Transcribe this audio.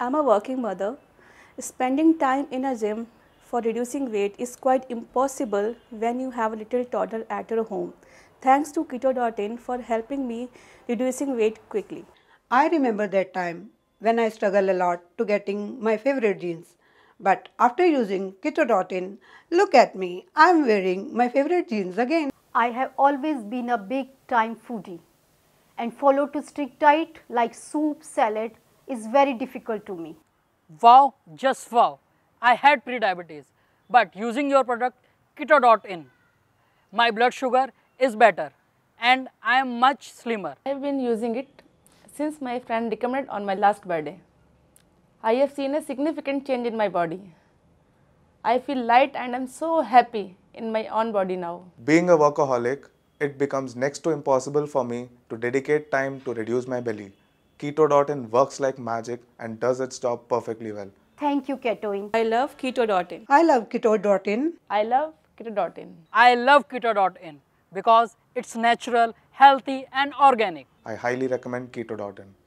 I'm a working mother. Spending time in a gym for reducing weight is quite impossible when you have a little toddler at your home. Thanks to keto.in for helping me reducing weight quickly. I remember that time when I struggled a lot to getting my favorite jeans. But after using keto.in, look at me, I'm wearing my favorite jeans again. I have always been a big time foodie and follow to strict diet like soup, salad is very difficult to me. Wow, just wow. I had pre-diabetes, but using your product keto.in, my blood sugar is better and I am much slimmer. I have been using it since my friend recommended on my last birthday. I have seen a significant change in my body. I feel light and I am so happy in my own body now. Being a workaholic, it becomes next to impossible for me to dedicate time to reduce my belly. Keto.in works like magic and does its job perfectly well. Thank you Keto.in. I love keto.in. I love keto.in. I love keto.in. I love keto.in because it's natural, healthy and organic. I highly recommend Keto.in.